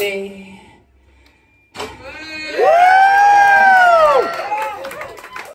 me.